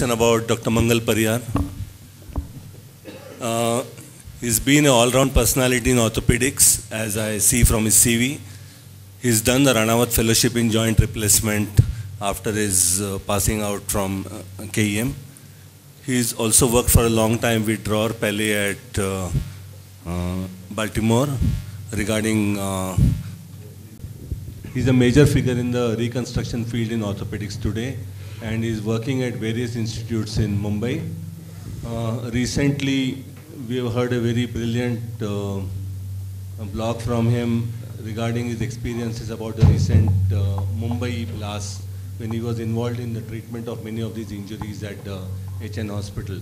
about Dr. Mangal Parihar. Uh, he's been an all-round personality in orthopedics, as I see from his CV. He's done the Ranawat Fellowship in Joint Replacement after his uh, passing out from uh, KEM. He's also worked for a long time with Dror Paley at uh, uh, Baltimore regarding uh, He's a major figure in the reconstruction field in orthopedics today and is working at various institutes in Mumbai. Uh, recently, we have heard a very brilliant uh, blog from him regarding his experiences about the recent uh, Mumbai blast when he was involved in the treatment of many of these injuries at the HN hospital.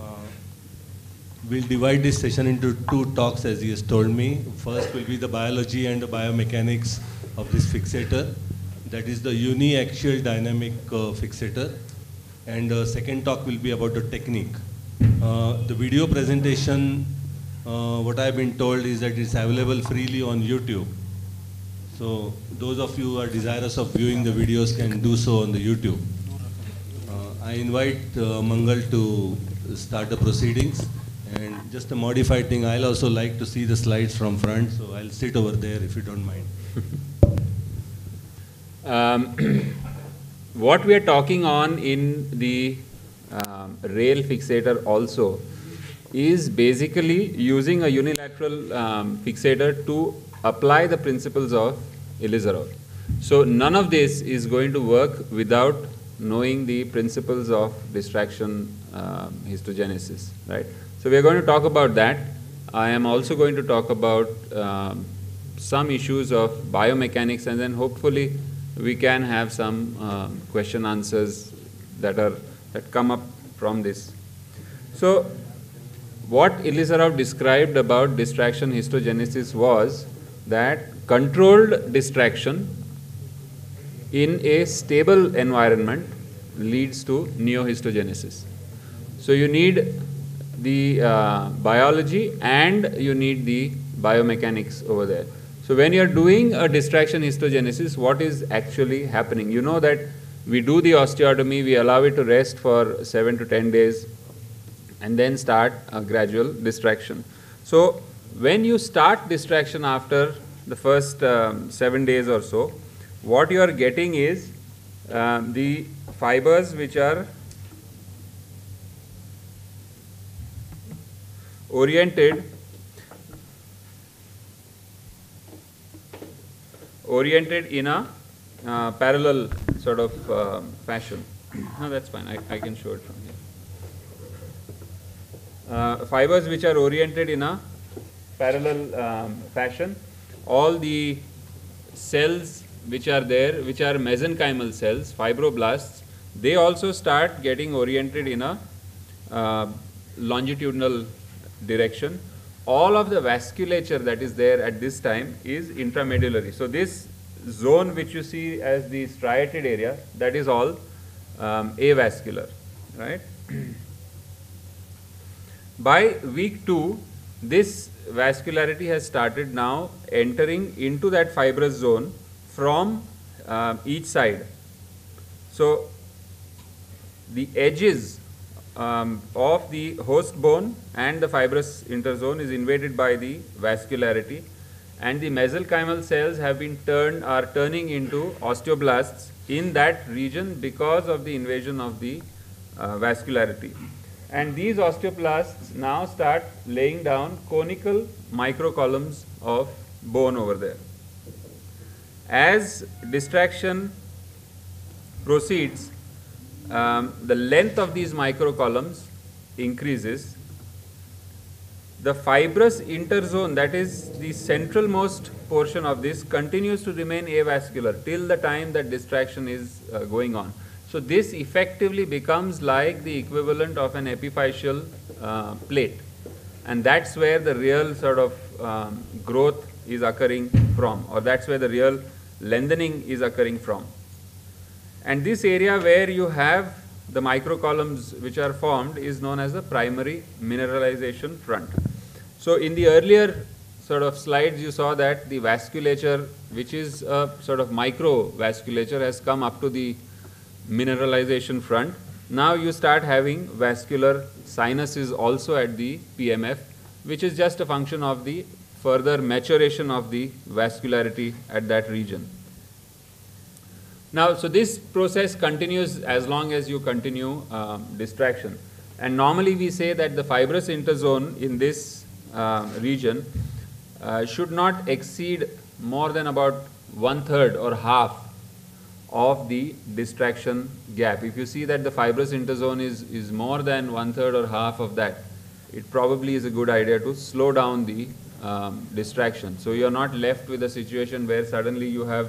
Uh, We'll divide this session into two talks as he has told me. First will be the biology and the biomechanics of this fixator. That is the uniaxial dynamic uh, fixator. And uh, second talk will be about the technique. Uh, the video presentation, what I've been told is that it's available freely on YouTube. So those of you who are desirous of viewing the videos can do so on the YouTube. Uh, I invite uh, Mangal to start the proceedings. And just a modified thing, I'll also like to see the slides from front, so I'll sit over there if you don't mind. Um, what we are talking on in the um, rail fixator also is basically using a unilateral um, fixator to apply the principles of Ilizarov. So none of this is going to work without knowing the principles of distraction um, histogenesis, right? So we are going to talk about that. I am also going to talk about um, some issues of biomechanics and then hopefully we can have some uh, question answers that are that come up from this. So what Ilizarov described about distraction histogenesis was that controlled distraction in a stable environment leads to neohistogenesis. So you need the uh, biology and you need the biomechanics over there. So when you're doing a distraction histogenesis, what is actually happening? You know that we do the osteotomy, we allow it to rest for 7 to 10 days and then start a gradual distraction. So when you start distraction after the first um, 7 days or so, what you are getting is um, the fibers which are oriented oriented in a uh, parallel sort of uh, fashion. No, that's fine. I, I can show it from here. Uh, fibers which are oriented in a parallel um, fashion. All the cells which are there, which are mesenchymal cells, fibroblasts, they also start getting oriented in a uh, longitudinal direction. All of the vasculature that is there at this time is intramedullary. So this zone which you see as the striated area, that is all um, avascular, right? By week 2, this vascularity has started now entering into that fibrous zone from uh, each side. So the edges um, of the host bone and the fibrous interzone is invaded by the vascularity and the mesenchymal cells have been turned are turning into osteoblasts in that region because of the invasion of the uh, vascularity. And these osteoblasts now start laying down conical microcolumns of bone over there. As distraction proceeds um, the length of these microcolumns increases. The fibrous interzone, that is the centralmost portion of this, continues to remain avascular till the time that distraction is uh, going on. So this effectively becomes like the equivalent of an epiphyseal uh, plate, and that's where the real sort of um, growth is occurring from, or that's where the real lengthening is occurring from. And this area where you have the microcolumns which are formed is known as the primary mineralization front. So in the earlier sort of slides you saw that the vasculature which is a sort of microvasculature has come up to the mineralization front. now you start having vascular sinuses also at the PMF, which is just a function of the further maturation of the vascularity at that region. Now, so this process continues as long as you continue um, distraction. And normally we say that the fibrous interzone in this uh, region uh, should not exceed more than about one third or half of the distraction gap. If you see that the fibrous interzone is, is more than one third or half of that, it probably is a good idea to slow down the um, distraction. So you are not left with a situation where suddenly you have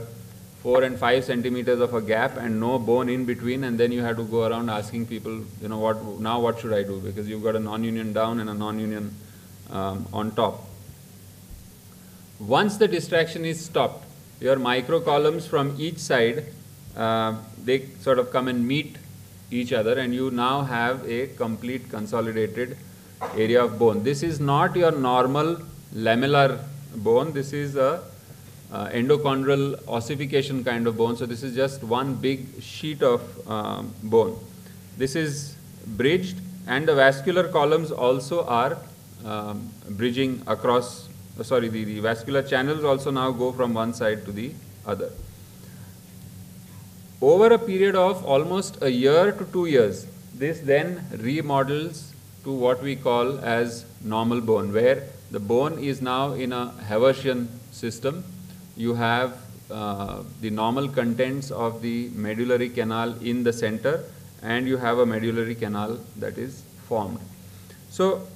four and five centimeters of a gap and no bone in between, and then you have to go around asking people, you know, what now what should I do? Because you've got a non-union down and a non-union um, on top. Once the distraction is stopped, your micro columns from each side uh, they sort of come and meet each other and you now have a complete consolidated area of bone. This is not your normal lamellar bone, this is a uh, endochondral ossification kind of bone. So this is just one big sheet of um, bone. This is bridged and the vascular columns also are um, bridging across, uh, sorry, the, the vascular channels also now go from one side to the other over a period of almost a year to two years, this then remodels to what we call as normal bone, where the bone is now in a Haversian system. You have uh, the normal contents of the medullary canal in the center, and you have a medullary canal that is formed. So,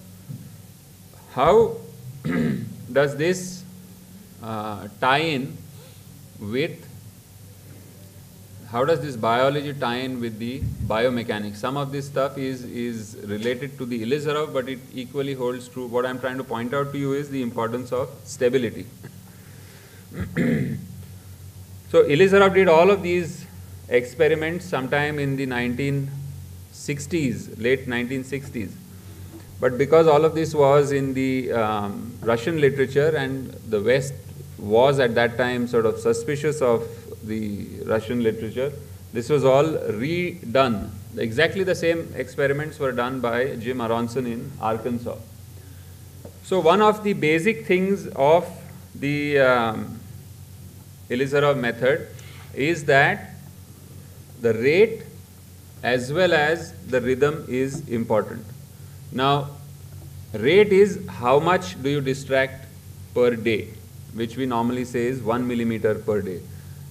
how does this uh, tie in with how does this biology tie in with the biomechanics? Some of this stuff is, is related to the Ilizarov, but it equally holds true. What I'm trying to point out to you is the importance of stability. so Ilizarov did all of these experiments sometime in the 1960s, late 1960s. But because all of this was in the um, Russian literature and the West was at that time sort of suspicious of the Russian literature. This was all redone. Exactly the same experiments were done by Jim Aronson in Arkansas. So one of the basic things of the um, Ilizarov method is that the rate as well as the rhythm is important. Now, rate is how much do you distract per day, which we normally say is 1 millimeter per day.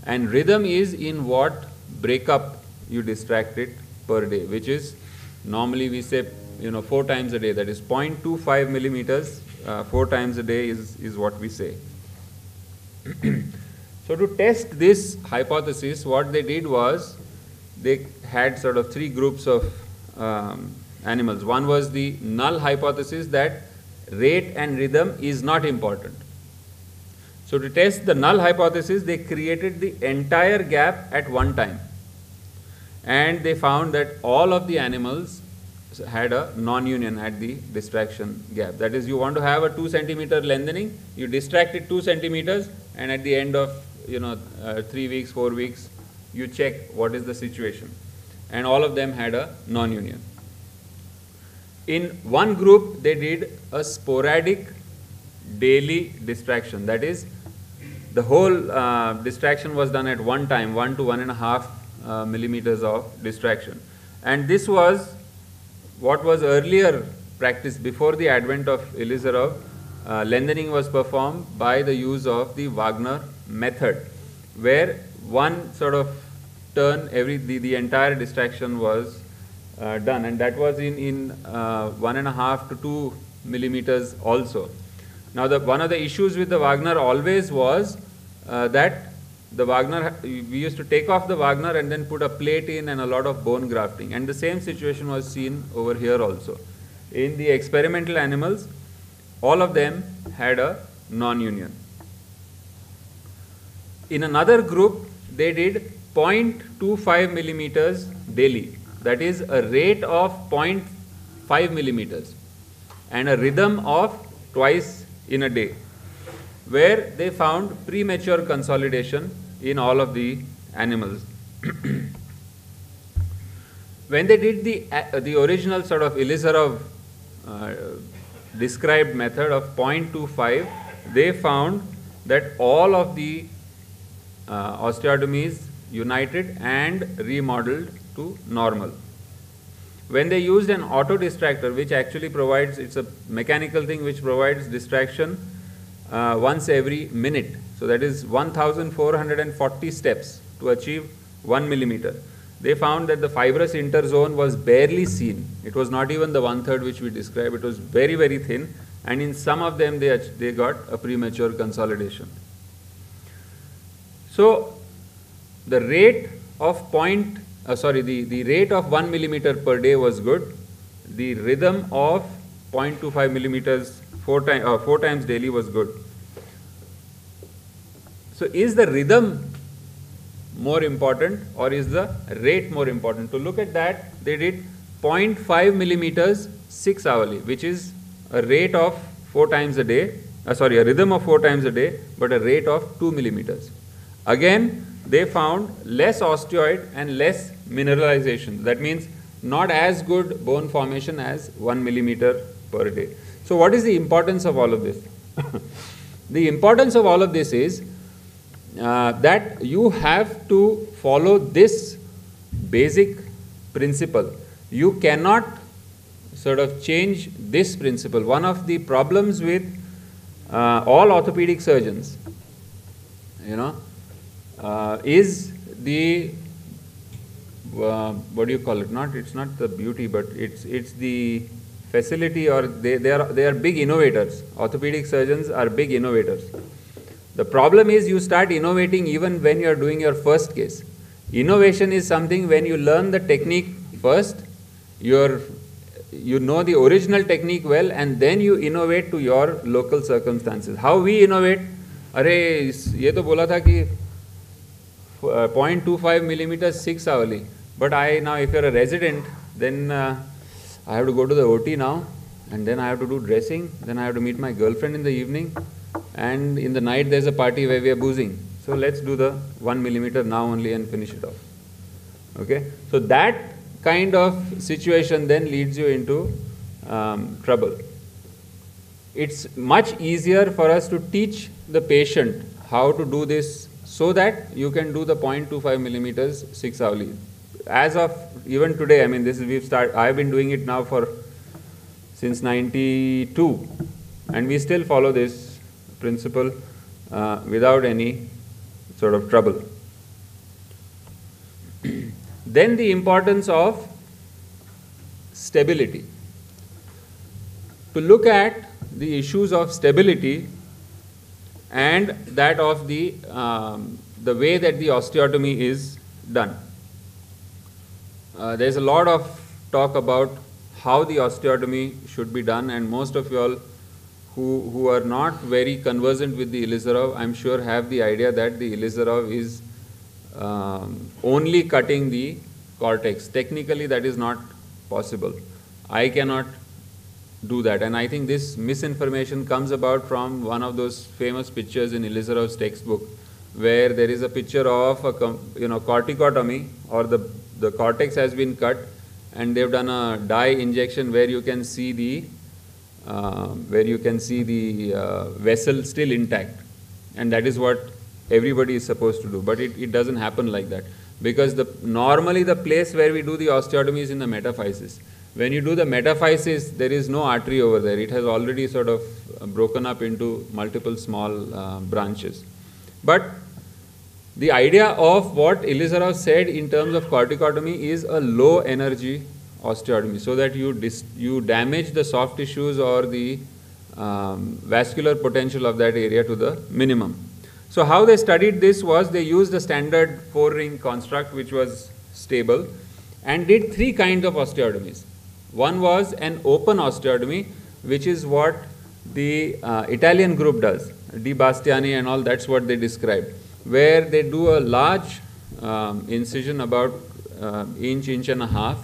And rhythm is in what breakup you distract it per day, which is normally we say you know four times a day. That is 0.25 millimeters uh, four times a day is, is what we say. so to test this hypothesis, what they did was they had sort of three groups of um, animals. One was the null hypothesis that rate and rhythm is not important. So to test the null hypothesis, they created the entire gap at one time. And they found that all of the animals had a non-union at the distraction gap. That is, you want to have a 2 centimeter lengthening, you distract it 2 centimeters, and at the end of you know uh, 3 weeks, 4 weeks, you check what is the situation. And all of them had a non-union. In one group, they did a sporadic daily distraction. That is, the whole uh, distraction was done at one time, one to one and a half uh, millimeters of distraction. And this was what was earlier practiced before the advent of Ilizarov. Uh, lengthening was performed by the use of the Wagner method, where one sort of turn every the, the entire distraction was uh, done, and that was in in uh, one and a half to two millimeters also. Now, the, one of the issues with the Wagner always was uh, that the Wagner, we used to take off the Wagner and then put a plate in and a lot of bone grafting. And the same situation was seen over here also. In the experimental animals, all of them had a non-union. In another group, they did 0.25 millimeters daily. That is a rate of 0.5 millimeters and a rhythm of twice in a day where they found premature consolidation in all of the animals. when they did the, uh, the original sort of Ilizarov uh, described method of 0.25, they found that all of the uh, osteotomies united and remodeled to normal. When they used an auto distractor, which actually provides, it's a mechanical thing which provides distraction uh, once every minute. So that is 1440 steps to achieve 1 millimeter. They found that the fibrous interzone was barely seen. It was not even the one third which we described. It was very, very thin. And in some of them, they, they got a premature consolidation. So the rate of point, uh, sorry, the, the rate of 1 millimeter per day was good. The rhythm of 0.25 millimeters four, time, uh, four times daily was good. So is the rhythm more important or is the rate more important? To look at that, they did 0.5 millimeters 6 hourly, which is a rate of 4 times a day, uh, sorry, a rhythm of 4 times a day, but a rate of 2 millimeters. Again, they found less osteoid and less mineralization. That means not as good bone formation as 1 millimeter per day. So, what is the importance of all of this? the importance of all of this is uh, that you have to follow this basic principle. You cannot sort of change this principle. One of the problems with uh, all orthopedic surgeons, you know, uh, is the uh, what do you call it? Not it's not the beauty, but it's it's the facility or they, they are they are big innovators. Orthopedic surgeons are big innovators. The problem is you start innovating even when you are doing your first case. Innovation is something when you learn the technique first, you're, you know the original technique well, and then you innovate to your local circumstances. How we innovate? अरे ये तो बोला था कि 0.25 millimeters 6 hourly. But I now, if you're a resident, then uh, I have to go to the OT now, and then I have to do dressing, then I have to meet my girlfriend in the evening, and in the night there's a party where we are boozing. So let's do the 1 millimeter now only and finish it off. Okay? So that kind of situation then leads you into um, trouble. It's much easier for us to teach the patient how to do this so that you can do the 0.25 millimeters 6 hourly. As of even today, I mean, this is we've started. I've been doing it now for since 92, and we still follow this principle uh, without any sort of trouble. then the importance of stability. To look at the issues of stability and that of the, um, the way that the osteotomy is done. Uh, there's a lot of talk about how the osteotomy should be done, and most of you all who, who are not very conversant with the Ilizarov, I'm sure have the idea that the Ilizarov is um, only cutting the cortex. Technically, that is not possible. I cannot do that. And I think this misinformation comes about from one of those famous pictures in Ilizarov's textbook, where there is a picture of a you know corticotomy, or the the cortex has been cut, and they've done a dye injection where you can see the uh, where you can see the uh, vessel still intact. And that is what everybody is supposed to do. But it, it doesn't happen like that. Because the, normally the place where we do the osteotomy is in the metaphysis. When you do the metaphysis, there is no artery over there. It has already sort of uh, broken up into multiple small uh, branches. But the idea of what Ilizarov said in terms of corticotomy is a low energy osteotomy so that you, you damage the soft tissues or the um, vascular potential of that area to the minimum. So how they studied this was they used the standard four ring construct which was stable and did three kinds of osteotomies. One was an open osteotomy which is what the uh, Italian group does, De Bastiani and all that's what they described, where they do a large um, incision about uh, inch, inch and a half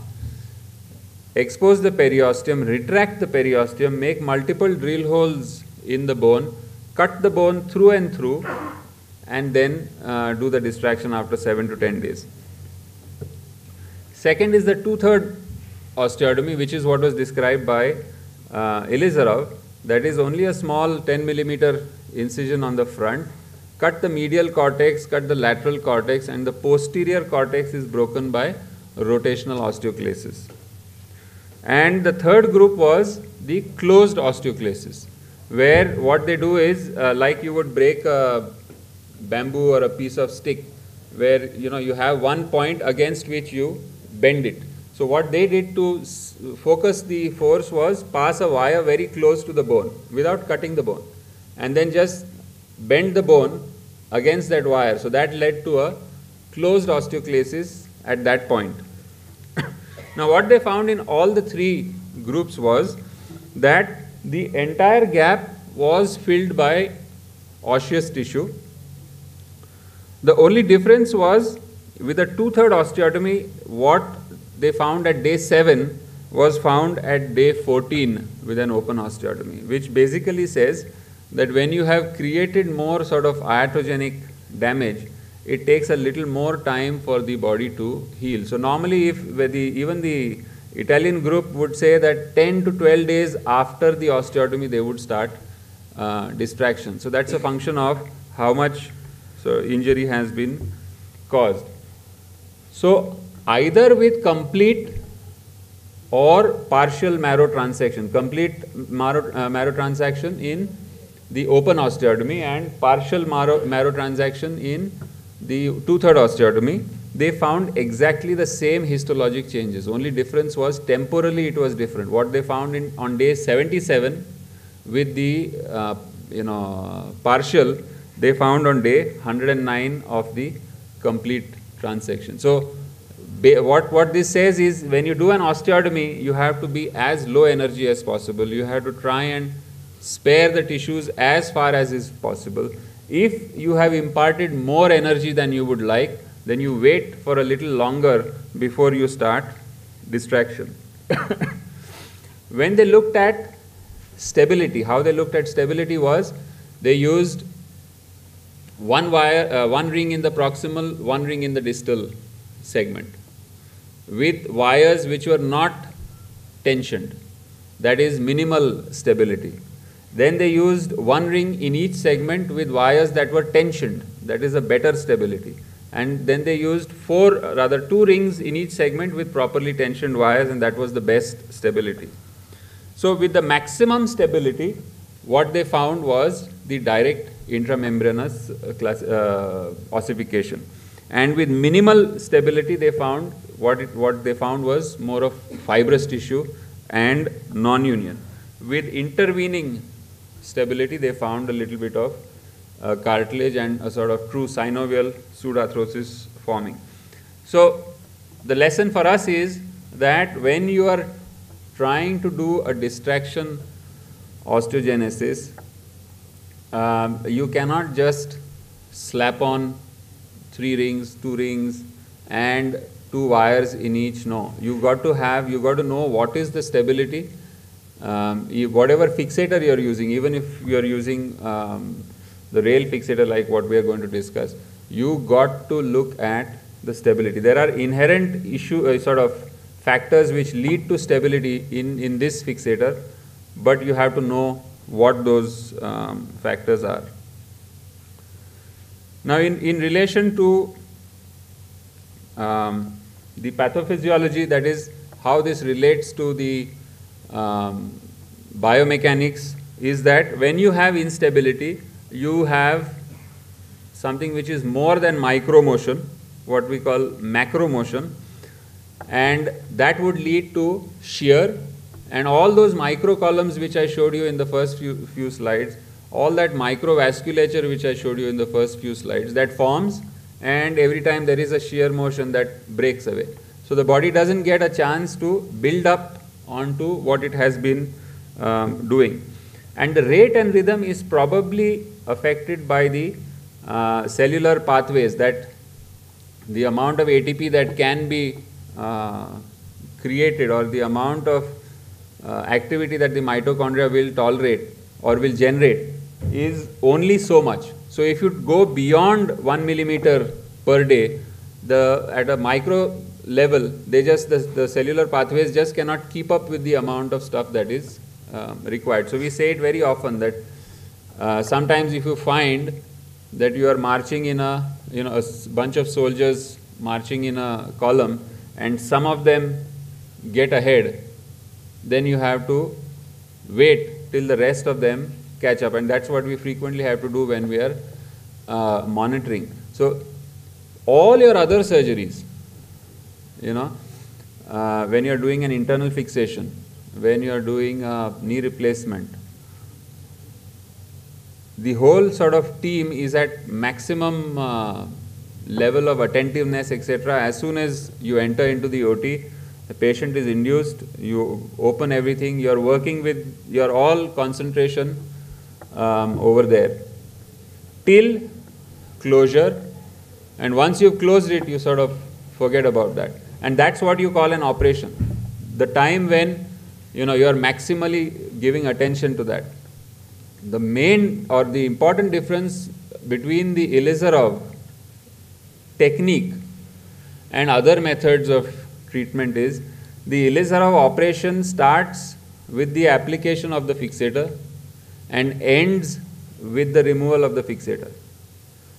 expose the periosteum, retract the periosteum, make multiple drill holes in the bone, cut the bone through and through, and then uh, do the distraction after 7 to 10 days. Second is the two-third osteotomy, which is what was described by uh, Ilizarov. That is only a small 10 millimeter incision on the front. Cut the medial cortex, cut the lateral cortex, and the posterior cortex is broken by rotational osteoclasis. And the third group was the closed osteoclasis, where what they do is uh, like you would break a bamboo or a piece of stick, where you know you have one point against which you bend it. So what they did to focus the force was pass a wire very close to the bone without cutting the bone, and then just bend the bone against that wire. So that led to a closed osteoclasis at that point. now, what they found in all the three groups was that the entire gap was filled by osseous tissue. The only difference was with a two third osteotomy, what they found at day 7 was found at day 14 with an open osteotomy, which basically says that when you have created more sort of iatrogenic damage, it takes a little more time for the body to heal. So normally, if the, even the Italian group would say that 10 to 12 days after the osteotomy, they would start uh, distraction. So that's a function of how much so injury has been caused. So either with complete or partial marrow transection, complete marrow, uh, marrow transection in the open osteotomy and partial marrow, marrow transection in the two-third osteotomy, they found exactly the same histologic changes. Only difference was temporally it was different. What they found in on day 77 with the uh, you know partial, they found on day 109 of the complete transection. So what, what this says is when you do an osteotomy, you have to be as low energy as possible. You have to try and spare the tissues as far as is possible. If you have imparted more energy than you would like, then you wait for a little longer before you start distraction. when they looked at stability, how they looked at stability was they used one wire, uh, one ring in the proximal, one ring in the distal segment with wires which were not tensioned, that is minimal stability. Then they used one ring in each segment with wires that were tensioned, that is a better stability. And then they used four, rather two rings in each segment with properly tensioned wires, and that was the best stability. So, with the maximum stability, what they found was the direct intramembranous uh, class, uh, ossification. And with minimal stability, they found what, it, what they found was more of fibrous tissue and non union. With intervening stability, they found a little bit of uh, cartilage and a sort of true synovial pseudarthrosis forming. So, the lesson for us is that when you are trying to do a distraction osteogenesis, um, you cannot just slap on three rings, two rings, and two wires in each. No, you got to have, you got to know what is the stability um, whatever fixator you are using, even if you are using um, the rail fixator like what we are going to discuss, you got to look at the stability. There are inherent issue uh, sort of factors which lead to stability in, in this fixator, but you have to know what those um, factors are. Now, in, in relation to um, the pathophysiology, that is how this relates to the um, biomechanics is that when you have instability, you have something which is more than micro motion, what we call macro motion, and that would lead to shear. And all those micro columns which I showed you in the first few, few slides, all that microvasculature which I showed you in the first few slides, that forms, and every time there is a shear motion that breaks away. So the body doesn't get a chance to build up onto what it has been um, doing. And the rate and rhythm is probably affected by the uh, cellular pathways that the amount of ATP that can be uh, created or the amount of uh, activity that the mitochondria will tolerate or will generate is only so much. So if you go beyond 1 millimeter per day, the at a micro level, they just, the, the cellular pathways just cannot keep up with the amount of stuff that is um, required. So we say it very often that uh, sometimes if you find that you are marching in a, you know, a bunch of soldiers marching in a column and some of them get ahead, then you have to wait till the rest of them catch up. And that's what we frequently have to do when we are uh, monitoring. So, all your other surgeries, you know, uh, when you are doing an internal fixation, when you are doing a knee replacement, the whole sort of team is at maximum uh, level of attentiveness, etc. As soon as you enter into the OT, the patient is induced, you open everything, you are working with your all concentration um, over there till closure, and once you've closed it, you sort of forget about that. And that's what you call an operation. The time when you know you are maximally giving attention to that. The main or the important difference between the Ilizarov technique and other methods of treatment is the Ilizarov operation starts with the application of the fixator and ends with the removal of the fixator.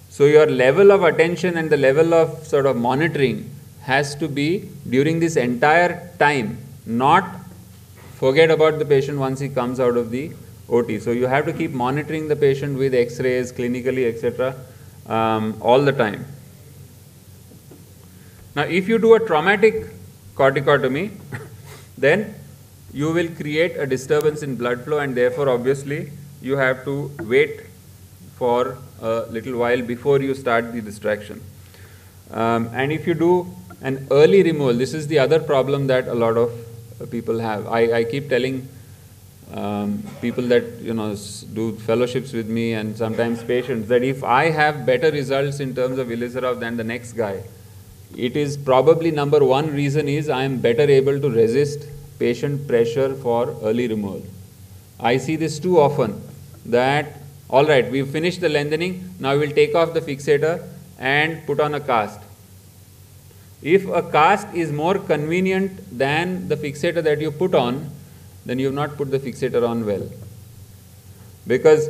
So your level of attention and the level of sort of monitoring has to be during this entire time, not forget about the patient once he comes out of the OT. So you have to keep monitoring the patient with X-rays, clinically, etc., um, all the time. Now, if you do a traumatic corticotomy, then you will create a disturbance in blood flow, and therefore, obviously, you have to wait for a little while before you start the distraction. Um, and if you do an early removal, this is the other problem that a lot of people have. I, I keep telling um, people that you know do fellowships with me and sometimes patients that if I have better results in terms of Ilizarov than the next guy, it is probably number one reason is I am better able to resist patient pressure for early removal. I see this too often that all right, we've finished the lengthening, now we'll take off the fixator and put on a cast. If a cast is more convenient than the fixator that you put on, then you have not put the fixator on well. Because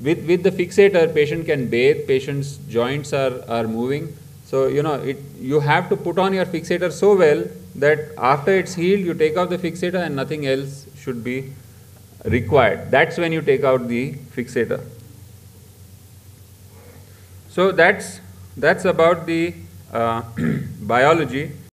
with, with the fixator, patient can bathe, patient's joints are, are moving. So, you know, it, you have to put on your fixator so well that after it's healed, you take off the fixator and nothing else should be required. That's when you take out the fixator. So that's that's about the uh, biology.